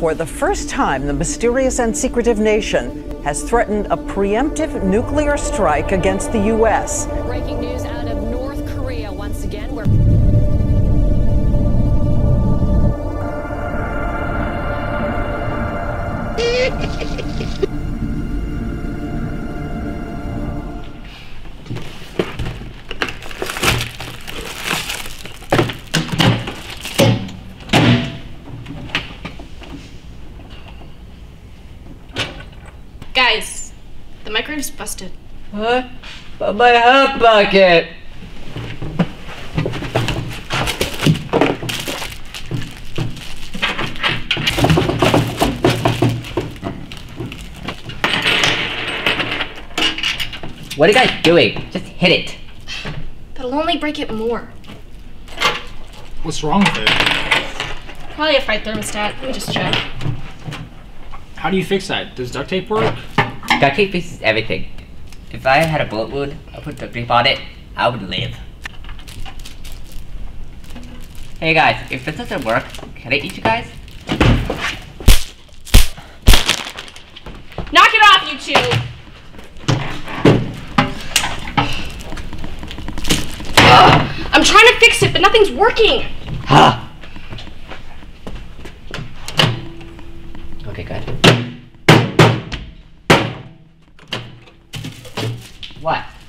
For the first time, the mysterious and secretive nation has threatened a preemptive nuclear strike against the U.S. Breaking news out of North Korea once again, where Guys, the microwave's busted. What? But my Hot Pocket! What are you guys doing? Just hit it. That'll only break it more. What's wrong with it? Probably a fried thermostat. Let me just check. How do you fix that? Does duct tape work? Duct tape fixes everything. If I had a bullet wound, I put duct tape on it, I would live. Hey guys, if this doesn't work, can I eat you guys? Knock it off, you two! I'm trying to fix it, but nothing's working. Ha! Okay, good. What?